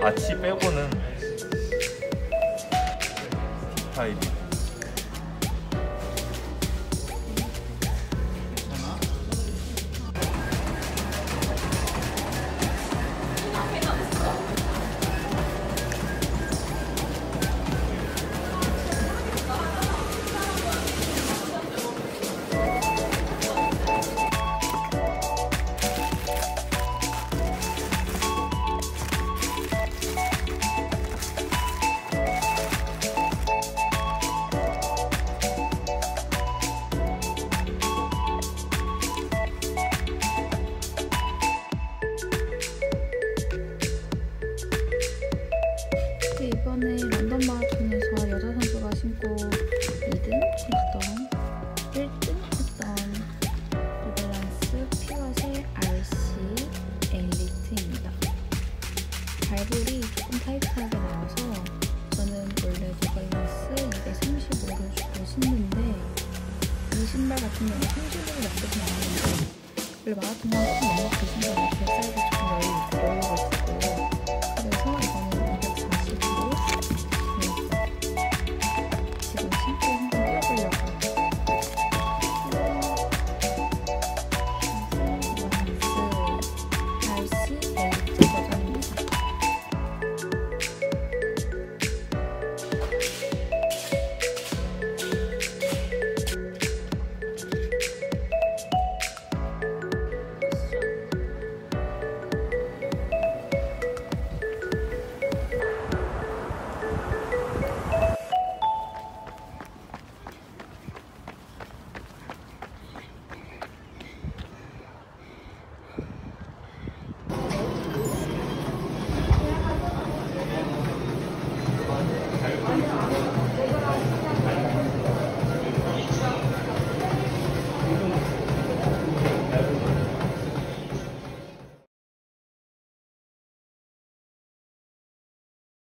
바치 빼고는 T 타입이 발볼이 조금 타이트하게 나와서 저는 원래 뉴발란스 235를 주고 신는데 이 신발 같은 경우 30으로 넘게 나왔는데 원래 마라톤만 조금 넘어그 신발 이렇게 사이즈 조금 여유가 있어서